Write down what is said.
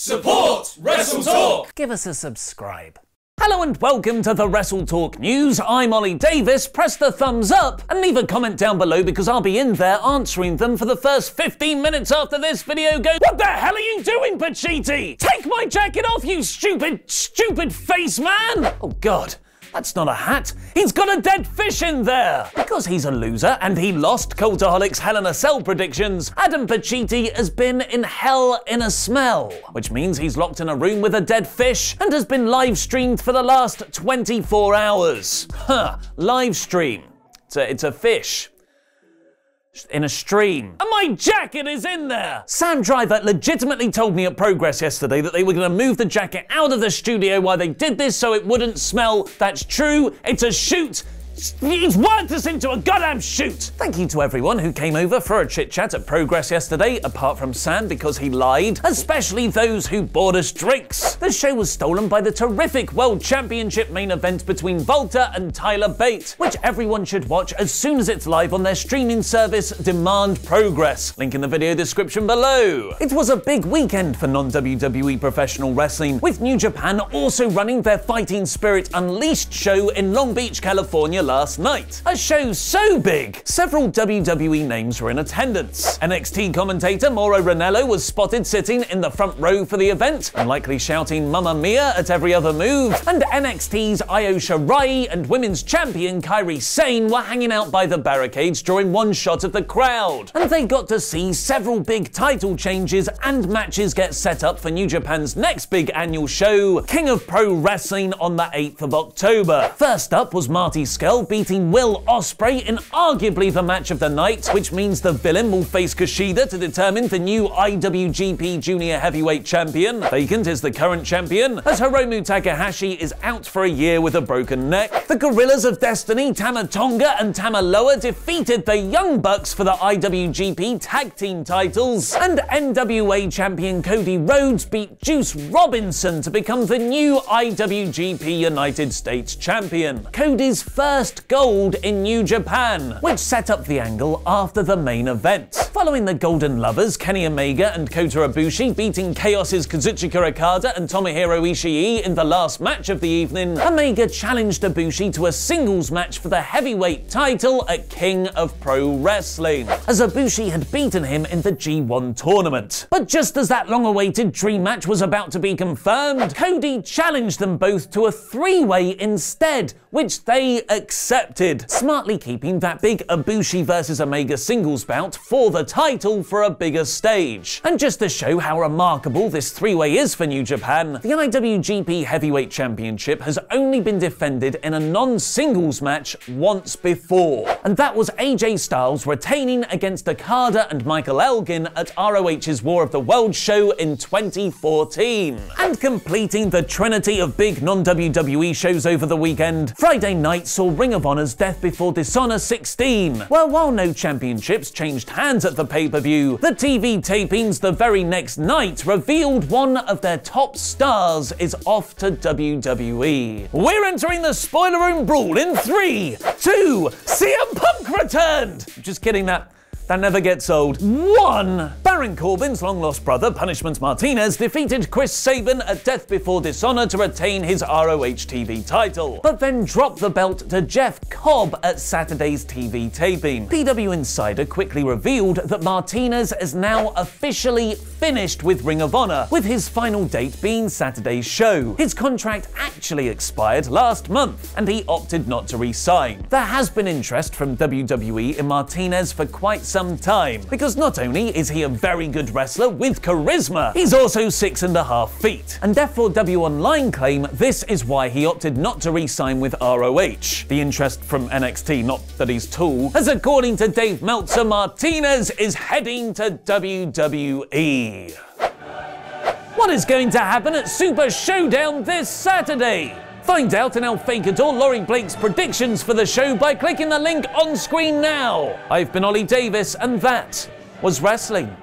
Support Wrestle Talk! Give us a subscribe. Hello and welcome to the Wrestle Talk News. I'm Ollie Davis. Press the thumbs up and leave a comment down below because I'll be in there answering them for the first 15 minutes after this video goes. What the hell are you doing, Pacitti? Take my jacket off, you stupid, stupid face man! Oh god. That's not a hat. He's got a dead fish in there. Because he's a loser and he lost Cultaholic's Hell in a Cell predictions, Adam Pacitti has been in hell in a smell, which means he's locked in a room with a dead fish and has been live streamed for the last 24 hours. Huh, live stream. It's a, it's a fish in a stream. And my jacket is in there! Sam Driver legitimately told me at Progress yesterday that they were going to move the jacket out of the studio while they did this so it wouldn't smell. That's true. It's a shoot. He's worked us into a goddamn shoot! Thank you to everyone who came over for a chit chat at Progress yesterday, apart from Sam because he lied, especially those who bought us drinks. The show was stolen by the terrific World Championship main event between WALTER and Tyler Bate, which everyone should watch as soon as it's live on their streaming service Demand Progress. Link in the video description below. It was a big weekend for non WWE professional wrestling, with New Japan also running their Fighting Spirit Unleashed show in Long Beach, California last night. A show so big, several WWE names were in attendance. NXT commentator Mauro Ranallo was spotted sitting in the front row for the event, and likely shouting Mamma Mia at every other move. And NXT's Io Shirai and women's champion Kairi Sane were hanging out by the barricades during one shot of the crowd. And they got to see several big title changes and matches get set up for New Japan's next big annual show, King of Pro Wrestling on the 8th of October. First up was Marty Beating Will Ospreay in arguably the match of the night, which means the villain will face Kushida to determine the new IWGP Junior Heavyweight Champion. Vacant is the current champion, as Hiromu Takahashi is out for a year with a broken neck. The Gorillas of Destiny, Tama Tonga and Tanga Loa defeated the Young Bucks for the IWGP Tag Team titles, and NWA champion Cody Rhodes beat Juice Robinson to become the new IWGP United States champion. Cody's first gold in New Japan, which set up the angle after the main event. Following the Golden Lovers, Kenny Omega and Kota Ibushi beating Chaos's Kazuchika Okada and Tomohiro Ishii in the last match of the evening, Omega challenged Ibushi to a singles match for the heavyweight title at King of Pro Wrestling, as Ibushi had beaten him in the G1 tournament. But just as that long-awaited dream match was about to be confirmed, Cody challenged them both to a three-way instead, which they accepted, smartly keeping that big Ibushi versus Omega singles bout for the title for a bigger stage. And just to show how remarkable this three-way is for New Japan, the IWGP Heavyweight Championship has only been defended in a non-singles match once before, and that was AJ Styles retaining against Okada and Michael Elgin at ROH's War of the World show in 2014. And completing the trinity of big non-WWE shows over the weekend, Friday night saw Ring of Honor's Death Before Dishonor 16. Well, while no championships changed hands at the pay-per-view, the TV tapings the very next night revealed one of their top stars is off to WWE. We're entering the spoiler room brawl in three, two, CM Punk returned! Just kidding, that that never gets old. One! Baron Corbin's long lost brother, Punishment Martinez, defeated Chris Sabin at Death Before Dishonor to retain his ROH TV title, but then dropped the belt to Jeff Cobb at Saturday's TV taping. PW Insider quickly revealed that Martinez is now officially finished with Ring of Honor, with his final date being Saturday's show. His contract actually expired last month, and he opted not to re-sign. There has been interest from WWE in Martinez for quite some some time, because not only is he a very good wrestler with charisma, he's also six and a half feet. And F4W Online claim this is why he opted not to re-sign with ROH. The interest from NXT, not that he's tall, as according to Dave Meltzer, Martinez is heading to WWE. What is going to happen at Super Showdown this Saturday? Find out in El Fakador Laurie Blake's predictions for the show by clicking the link on screen now. I've been Ollie Davis, and that was wrestling.